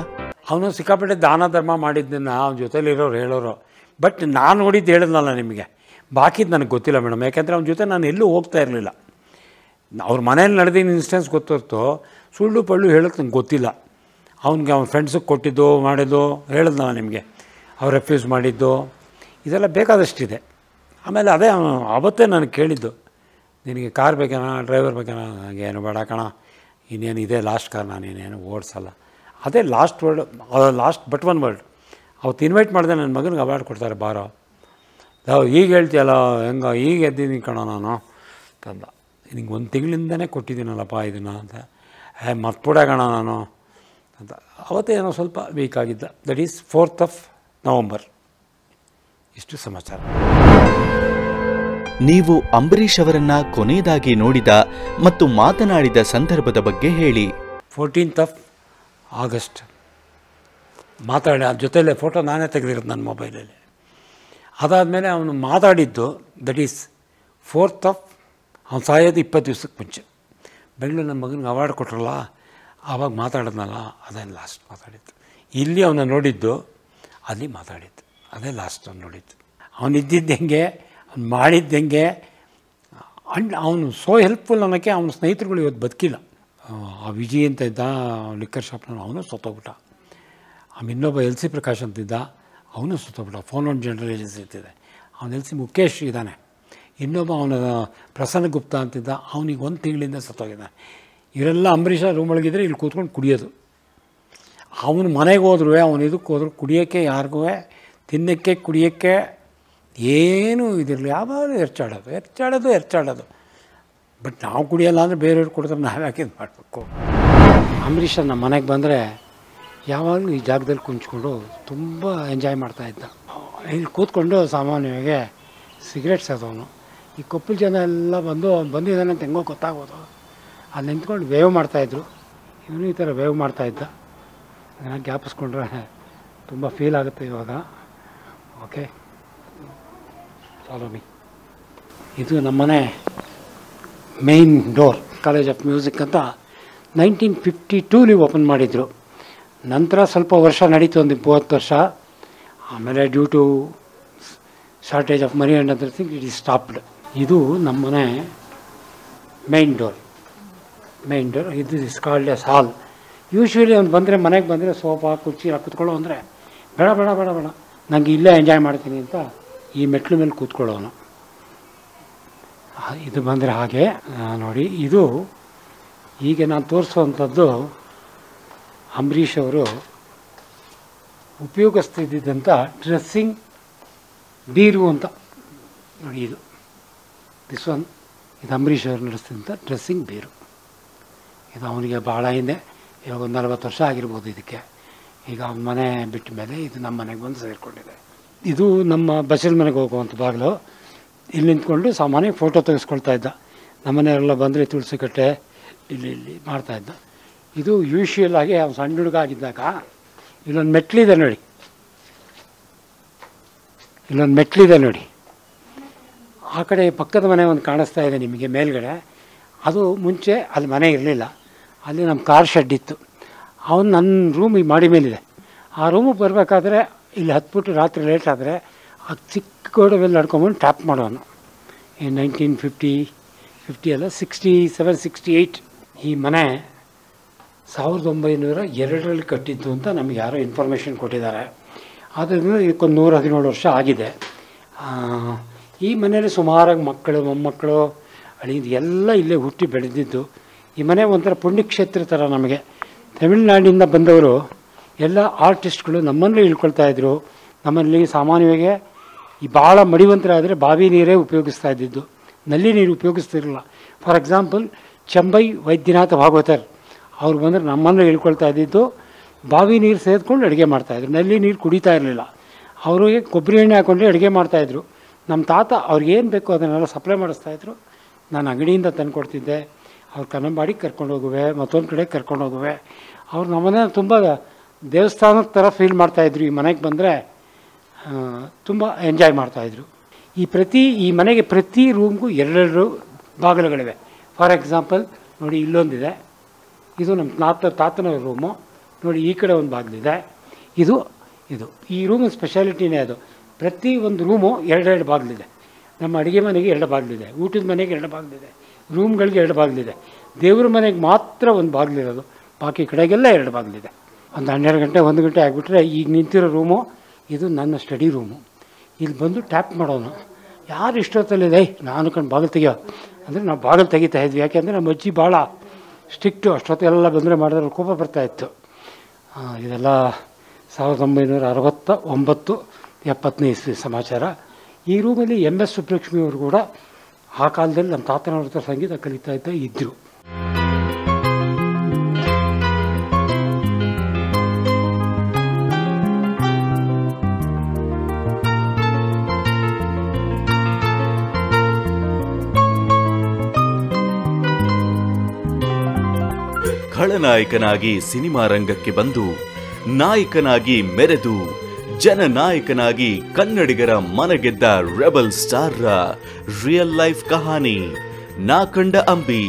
ಅವನು ಸಿಕ್ಕಾಪಟ್ಟೆ ದಾನ ಧರ್ಮ ಮಾಡಿದ್ದನ್ನು ಅವನ ಜೊತೆಲಿರೋರು ಹೇಳೋರು. ಬಟ್ ನಾನು ನೋಡಿದ್ದು ಹೇಳಿದ್ನಲ್ಲ ನಿಮಗೆ. ಬಾಕಿದ್ದು ನನಗೆ ಗೊತ್ತಿಲ್ಲ ಮೇಡಮ್. ಯಾಕೆಂದರೆ ಅವನ ಜೊತೆ ನಾನು ಎಲ್ಲೂ ಹೋಗ್ತಾ ಇರಲಿಲ್ಲ. ಅವ್ರ ಮನೇಲಿ ನಡೆದಿನ ಇನ್ಸ್ಟೆನ್ಸ್ ಗೊತ್ತಿರ್ತೋ ಸುಳ್ಳು ಪಳ್ಳು ಹೇಳೋಕ್ಕೆ ನಂಗೆ ಗೊತ್ತಿಲ್ಲ. ಅವನಿಗೆ ಅವ್ನ ಫ್ರೆಂಡ್ಸಿಗೆ ಕೊಟ್ಟಿದ್ದು, ಮಾಡಿದ್ದು ಹೇಳಿದ್ನ ನಿಮಗೆ. ಅವ್ರು ರೆಫ್ಯೂಸ್ ಮಾಡಿದ್ದು. ಇದೆಲ್ಲ ಬೇಕಾದಷ್ಟಿದೆ. ಆಮೇಲೆ ಅದೇ ಅವತ್ತೇ ನನಗೆ ಕೇಳಿದ್ದು. ನಿನಗೆ ಕಾರ್ ಬೇಕೇನ? ಡ್ರೈವರ್ ಬೇಕೇನ? ನನಗೇನು ಬೇಡ ಕಣ. ಇನ್ನೇನು ಇದೆ ಲಾಸ್ಟ್ ಕಾರ್ ನಾನು ಇನ್ನೇನು ಓಡಿಸಲ್ಲ. ಅದೇ last word last but one word ಅವತ್ತು ಇನ್ವೈಟ್ ಮಾಡಿದೆ ನನ್ನ ಮಗನಿಗೆ ಅವಾರ್ಡ್ ಕೊಡ್ತಾರೆ ಬಾರೋ. ನಾವು ಈಗ ಹೇಳ್ತೀಯಲ್ಲ ಹೆಂಗ ಈಗ ಎದ್ದಿದ್ದೀನಿ ಕಣ ನಾನು ತಂದ. ನಿಂಗೆ ಒಂದು ತಿಂಗಳಿಂದನೇ ಕೊಟ್ಟಿದ್ದೀನಲ್ಲಪ್ಪ ಇದನ್ನು ಅಂತ. ಹೇ ಮರ್ತ್ಬಿಡ ಕಣ ನಾನು ಅಂತ. ಅವತ್ತೇನೋ ಸ್ವಲ್ಪ ವೀಕ್ ಆಗಿದ್ದ. That is fourth of November ಇಷ್ಟು ಸಮಾಚಾರ. ನೀವು ಅಂಬರೀಷ್ ಅವರನ್ನ ಕೊನೆಯದಾಗಿ ನೋಡಿದ ಮತ್ತು ಮಾತನಾಡಿದ ಸಂದರ್ಭದ ಬಗ್ಗೆ ಹೇಳಿ. ಫೋರ್ಟೀನ್ತ್ ಆಫ್ ಆಗಸ್ಟ್ ಮಾತಾಡಿ ಆ ಜೊತೆಯಲ್ಲೇ ಫೋಟೋ ನಾನೇ ತೆಗೆದಿರೋದು ನನ್ನ ಮೊಬೈಲಲ್ಲಿ ಅದಾದಮೇಲೆ ಅವನು ಮಾತಾಡಿದ್ದು ದಟ್ ಈಸ್ ಫೋರ್ತ್ ಆಫ್ ಅವ್ನು ಸಾಯೋದು ಇಪ್ಪತ್ತು ದಿವ್ಸಕ್ಕೆ ಮುಂಚೆ. ಬೆಂಗಳೂರು ನಮ್ಮ ಮಗನಿಗೆ ಅವಾರ್ಡ್ ಕೊಟ್ರಲ್ಲ ಆವಾಗ ಮಾತಾಡಿದ್ನಲ್ಲ, ಅದೇ ಲಾಸ್ಟ್ ಮಾತಾಡಿದ್ದು. ಇಲ್ಲಿ ಅವನ ನೋಡಿದ್ದು, ಅಲ್ಲಿ ಮಾತಾಡಿದ್ದು, ಅದೇ ಲಾಸ್ಟ್ ಅವ್ನು ನೋಡಿದ್ದು. ಅವನು ಇದ್ದಿದ್ದು ಹೆಂಗೆ, ಅವ್ನು ಮಾಡಿದ್ದು ಹೆಂಗೆ ಅಂಡ್ ಅವನು ಸೋ ಹೆಲ್ಪ್ಫುಲ್ ಅನ್ನೋಕ್ಕೆ ಅವನ ಸ್ನೇಹಿತರುಗಳು ಇವತ್ತು ಬದುಕಿಲ್ಲ. ಆ ವಿಜಯ್ ಅಂತ ಇದ್ದ ಲಿಕ್ಕರ್ ಶಾಪ್ನ ಅವನು ಸತ್ತೋಗ್ಬಿಟ್ಟ. ಇನ್ನೊಬ್ಬ ಎಲ್ ಸಿ ಪ್ರಕಾಶ್ ಅಂತಿದ್ದ ಅವನು ಸುತ್ತಬಿಟ್ಟ ಫೋನ್ ಒನ್ ಜನರಲ್ ಏಜೆನ್ಸಿ ಇರ್ತಿದೆ ಅವನ ಎಲ್ಸಿ ಮುಖೇಶ್ ಇದ್ದಾನೆ. ಇನ್ನೊಬ್ಬ ಅವನ ಪ್ರಸನ್ನ ಗುಪ್ತಾ ಅಂತಿದ್ದ, ಅವನಿಗೆ ಒಂದು ತಿಂಗಳಿಂದ ಸತ್ತೋಗಿದ್ದಾನೆ. ಇವರೆಲ್ಲ ಅಂಬರೀಷ ರೂಮೊಳಗಿದ್ರೆ ಇಲ್ಲಿ ಕೂತ್ಕೊಂಡು ಕುಡಿಯೋದು. ಅವನು ಮನೆಗೆ ಹೋದ್ರು ಅವನು ಇದಕ್ಕೆ ಹೋದ್ರು, ಕುಡಿಯೋಕ್ಕೆ ಯಾರಿಗೂ ತಿನ್ನೋಕ್ಕೆ, ಕುಡಿಯೋಕ್ಕೆ ಏನೂ ಇದಿರಲಿ. ಯಾವಾಗಲೂ ಎರ್ಚಾಡೋದು ಎರ್ಚಾಡೋದು ಎರ್ಚಾಡೋದು. ಬಟ್ ನಾವು ಕುಡಿಯಲ್ಲ ಅಂದರೆ ಬೇರೆಯವ್ರು ಕೊಡ್ತಾರೆ ನಾವು ಯಾಕೆ ಇದು ಮಾಡಬೇಕು? ಅಂಬರೀಷ ನಮ್ಮ ಮನೆಗೆ ಬಂದರೆ ಯಾವಾಗಲೂ ಈ ಜಾಗದಲ್ಲಿ ಕುಂಚ್ಕೊಂಡು ತುಂಬ ಎಂಜಾಯ್ ಮಾಡ್ತಾಯಿದ್ದ ಇಲ್ಲಿ ಕೂತ್ಕೊಂಡು ಸಾಮಾನ್ಯವಾಗಿ ಸಿಗರೇಟ್ ಸೇದವನು ಈ ಕೊಪ್ಪಳ ಜನ ಎಲ್ಲ ಬಂದು ಅವ್ನು ಬಂದಿದ್ದಾನೆ ಅಂತ ಹೆಂಗೋ ಗೊತ್ತಾಗೋದು. ಅಲ್ಲಿ ನಿಂತ್ಕೊಂಡು ವೇವ್ ಮಾಡ್ತಾಯಿದ್ರು ಇವನು ಈ ಥರ ವೇವ್ ಮಾಡ್ತಾಯಿದ್ದ ಅದನ್ನು ಜ್ಞಾಪಿಸ್ಕೊಂಡ್ರೆ ತುಂಬ ಫೀಲ್ ಆಗುತ್ತೆ ಇವಾಗ. ಓಕೆ ಫಾಲೋ ಮೀ ಇದು ನಮ್ಮನೆ main door college of music ಅಂತ ನೈನ್ಟೀನ್ ಫಿಫ್ಟಿ ಟೂಲಿ ಓಪನ್ ಮಾಡಿದರು. ನಂತರ ಸ್ವಲ್ಪ ವರ್ಷ ನಡೀತು ಒಂದು ಮೂವತ್ತು ವರ್ಷ. ಆಮೇಲೆ due to shortage of money and other thing it is stopped ಇದು ನಮ್ಮನೆ ಮೈನ್ ಡೋರ್ ಮೈನ್ ಡೋರ್ ಇದು is called S hall usually ಅವ್ನು ಬಂದರೆ ಮನೆಗೆ ಬಂದರೆ ಸೋಫಾ, ಕುರ್ಚಿ ಕೂತ್ಕೊಳ್ಳೋ ಅಂದರೆ ಬೇಡ ಬೇಡ ಬೇಡ ಬೇಡ. ನನಗೆ ಇಲ್ಲೇ ಎಂಜಾಯ್ ಮಾಡ್ತೀನಿ ಅಂತ ಈ ಮೆಟ್ಲು ಮೇಲೆ ಕೂತ್ಕೊಳ್ಳೋನು ಇದು ಬಂದರೆ ಹಾಗೆ ನೋಡಿ, ಇದು ಈಗ ನಾನು ತೋರಿಸುವಂಥದ್ದು ಅಂಬರೀಷ್ ಅವರು ಉಪಯೋಗಿಸ್ತಿದ್ದಂಥ ಡ್ರೆಸ್ಸಿಂಗ್ ಬೀರು ಅಂತ ನೋಡಿ ಇದು. ದಿಸ್ ಒನ್ ಇದು ಅಂಬರೀಷ್ ಅವರು ನಡೆಸ್ತಿದ್ದಂಥ ಡ್ರೆಸ್ಸಿಂಗ್ ಬೀರು. ಇದು ಅವನಿಗೆ ಭಾಳ ಹಿಂದೆ, ಇವಾಗ ಒಂದು ನಲವತ್ತು ವರ್ಷ ಆಗಿರ್ಬೋದು ಇದಕ್ಕೆ. ಈಗ ಅವನ ಮನೆ ಬಿಟ್ಟ ಮೇಲೆ ಇದು ನಮ್ಮ ಮನೆಗೆ ಬಂದು ಸೇರಿಕೊಂಡಿದೆ. ಇದು ನಮ್ಮ ಬಸ್ಸಿನ ಮನೆಗೆ ಹೋಗುವಂಥ ಬಾಗಿಲು. ಇಲ್ಲಿ ನಿಂತ್ಕೊಂಡು ಸಾಮಾನ್ಯ ಫೋಟೋ ತೆಗೆಸ್ಕೊಳ್ತಾ ಇದ್ದ. ನಮ್ಮನೆಯವರೆಲ್ಲ ಬಂದರೆ ತುಳಸಿ ಕಟ್ಟೆ, ಇಲ್ಲಿ ಇಲ್ಲಿ ಮಾಡ್ತಾಯಿದ್ದ ಇದು ಯೂಶುವಲ್ ಆಗಿ ಅವ್ನು ಸಣ್ಣ ಹುಡುಗ ಆಗಿದ್ದಾಗ ಇಲ್ಲೊಂದು ಮೆಟ್ಲಿದೆ ನೋಡಿ. ಇಲ್ಲೊಂದು ಮೆಟ್ಲಿದೆ ನೋಡಿ. ಆ ಕಡೆ ಪಕ್ಕದ ಮನೆ ಒಂದು ಕಾಣಿಸ್ತಾ ಇದೆ ನಿಮಗೆ ಮೇಲ್ಗಡೆ. ಅದು ಮುಂಚೆ ಅಲ್ಲಿ ಮನೆ ಇರಲಿಲ್ಲ. ಅಲ್ಲಿ ನಮ್ಮ ಕಾರ್ ಶೆಡ್ ಇತ್ತು. ಅವನು ನನ್ನ ರೂಮ್ ಮಾಡಿ ಮೇಲಿದೆ. ಆ ರೂಮಿಗೆ ಬರಬೇಕಾದ್ರೆ ಇಲ್ಲಿ ಹತ್ಬಿಟ್ಟು ರಾತ್ರಿ ಲೇಟ್ ಆದರೆ ಆ ಚಿಕ್ಕ ಗೋಡೆ ಮೇಲೆ ನಡ್ಕೊಂಬಂದು ಟ್ಯಾಪ್ ಮಾಡೋನು. ಈ ನೈನ್ಟೀನ್ ಫಿಫ್ಟಿ ಫಿಫ್ಟಿ ಅಲ್ಲ ಸಿಕ್ಸ್ಟಿ ಸೆವೆನ್ ಸಿಕ್ಸ್ಟಿ ಏಯ್ಟ್ ಈ ಮನೆ ಸಾವಿರದ ಒಂಬೈನೂರ ಎರಡರಲ್ಲಿ ಕಟ್ಟಿದ್ದು ಅಂತ ನಮಗೆ ಯಾರೋ ಇನ್ಫಾರ್ಮೇಷನ್ ಕೊಟ್ಟಿದ್ದಾರೆ. ಆದ್ದರಿಂದ ಇದಕ್ಕೊಂದು ನೂರ ಹದಿನೇಳು ವರ್ಷ ಆಗಿದೆ. ಈ ಮನೆಯಲ್ಲಿ ಸುಮಾರಾಗಿ ಮಕ್ಕಳು, ಮೊಮ್ಮಕ್ಕಳು, ಅಳಿದು ಎಲ್ಲ ಇಲ್ಲೇ ಹುಟ್ಟಿ ಬೆಳೆದಿದ್ದು, ಈ ಮನೆ ಒಂಥರ ಪುಣ್ಯಕ್ಷೇತ್ರ ಥರ ನಮಗೆ. ತಮಿಳುನಾಡಿನಿಂದ ಬಂದವರು ಎಲ್ಲ ಆರ್ಟಿಸ್ಟ್ಗಳು ಇಳ್ಕೊಳ್ತಾ ಇದ್ರು. ನಮ್ಮಲ್ಲಿ ಸಾಮಾನ್ಯವಾಗಿ ಈ ಭಾಳ ಮಡಿವಂತರಾದರೆ ಬಾವಿ ನೀರೇ ಉಪಯೋಗಿಸ್ತಾ ಇದ್ದಿದ್ದು. ನಲ್ಲಿ ನೀರು ಉಪಯೋಗಿಸ್ತಿರಲಿಲ್ಲ. ಫಾರ್ ಎಕ್ಸಾಂಪಲ್ ಚಂಬೈ ವೈದ್ಯನಾಥ ಭಾಗವತರ್ ಅವ್ರು ಬಂದರೆ ನಮ್ಮನ್ನು ಹೇಳ್ಕೊಳ್ತಾ ಇದ್ದಿದ್ದು, ಬಾವಿ ನೀರು ಸೇದ್ಕೊಂಡು ಅಡುಗೆ ಮಾಡ್ತಾಯಿದ್ರು ನಲ್ಲಿ ನೀರು ಕುಡಿತಾ ಇರಲಿಲ್ಲ. ಅವ್ರಿಗೆ ಕೊಬ್ಬರಿ ಎಣ್ಣೆ ಹಾಕ್ಕೊಂಡು ಅಡುಗೆ ಮಾಡ್ತಾಯಿದ್ರು ನಮ್ಮ ತಾತ ಅವ್ರಿಗೇನು ಬೇಕೋ ಅದನ್ನೆಲ್ಲ ಸಪ್ಲೈ ಮಾಡಿಸ್ತಾಯಿದ್ರು ನಾನು ಅಂಗಡಿಯಿಂದ ತಂದು ಕೊಡ್ತಿದ್ದೆ ಅವ್ರು ಕನ್ನಂಬಾಡಿಗೆ ಕರ್ಕೊಂಡು ಹೋಗುವೆ, ಮತ್ತೊಂದು ಕಡೆ ಕರ್ಕೊಂಡು ಹೋಗುವೆ. ಅವ್ರು ನಮ್ಮನೆ ತುಂಬ ದೇವಸ್ಥಾನದ ಥರ ಫೀಲ್ ಮಾಡ್ತಾಯಿದ್ರು ಈ ಮನೆಗೆ ಬಂದರೆ ತುಂಬ ಎಂಜಾಯ್ ಮಾಡ್ತಾಯಿದ್ರು ಈ ಪ್ರತಿ, ಈ ಮನೆಗೆ ಪ್ರತಿ ರೂಮ್ಗೂ ಎರಡೆರಡು ಬಾಗಿಲುಗಳಿವೆ. ಫಾರ್ ಎಕ್ಸಾಂಪಲ್ ನೋಡಿ ಇಲ್ಲೊಂದಿದೆ. ಇದು ನಮ್ಮ ತಾತ ತಾತನ ರೂಮು. ನೋಡಿ ಈ ಕಡೆ ಒಂದು ಬಾಗಿಲಿದೆ. ಇದು ಇದು. ಈ ರೂಮಿನ ಸ್ಪೆಷಾಲಿಟಿನೇ ಅದು. ಪ್ರತಿ ಒಂದು ರೂಮು ಎರಡೆರಡು ಬಾಗಿಲಿದೆ. ನಮ್ಮ ಅಡುಗೆ ಮನೆಗೆ ಎರಡು ಬಾಗಿಲಿದೆ. ಊಟದ ಮನೆಗೆ ಎರಡು ಬಾಗಿಲಿದೆ. ರೂಮ್ಗಳಿಗೆ ಎರಡು ಬಾಗಿಲಿದೆ. ದೇವ್ರ ಮನೆಗೆ ಮಾತ್ರ ಒಂದು ಬಾಗಿಲಿರೋದು. ಬಾಕಿ ಕಡೆಗೆಲ್ಲ ಎರಡು ಬಾಗಿಲಿದೆ. ಒಂದು ಹನ್ನೆರಡು ಗಂಟೆ ಒಂದು ಗಂಟೆ ಆಗಿಬಿಟ್ರೆ ಈಗ ನಿಂತಿರೋ ರೂಮು ಇದು ನನ್ನ ಸ್ಟಡಿ ರೂಮು. ಇಲ್ಲಿ ಬಂದು ಟ್ಯಾಪ್ ಮಾಡೋನು. ಯಾರು ಇಷ್ಟೊತ್ತಲ್ಲಿದೆ "ಏಯ್, ನಾನು ಕಂಡು ಬಾಗಿಲು ತೆಗಿಯೋ. ಅಂದರೆ ನಾವು ಬಾಗಿಲು ತೆಗಿತಾ ಇದ್ವಿ. ಯಾಕೆಂದರೆ ನಮ್ಮ ಅಜ್ಜಿ ಭಾಳ ಸ್ಟ್ರಿಕ್ಟು, ಅಷ್ಟೊತ್ತೆಲ್ಲ ಬಂದರೆ ಮಾಡಿದ್ರೆ ಕೋಪ ಬರ್ತಾ ಇತ್ತು. ಇದೆಲ್ಲ ಸಾವಿರದ ಒಂಬೈನೂರ ಅರವತ್ತ ಒಂಬತ್ತು ಎಪ್ಪತ್ತನೇ ಇಸ್ವಿ ಸಮಾಚಾರ. ಈ ರೂಮಲ್ಲಿ ಎಂ ಎಸ್ ಸುಬ್ಬಲಕ್ಷ್ಮಿಯವರು ಕೂಡ ಆ ಕಾಲದಲ್ಲಿ ನಮ್ಮ ತಾತನವ್ರ ಸಂಗೀತ ಕಲಿತಾ ಇದ್ದ ಇದ್ದರು ಖಳನಾಯಕನಾಗಿ ಸಿನಿಮಾ ರಂಗಕ್ಕೆ ಬಂದು ನಾಯಕನಾಗಿ ಮೆರೆದು ಜನನಾಯಕನಾಗಿ ಕನ್ನಡಿಗರ ಮನಗೆದ್ದ ರೆಬಲ್ ಸ್ಟಾರ್ ರಿಯಲ್ ಲೈಫ್ ಕಹಾನಿ ನಾಕಂಡ ಅಂಬಿ.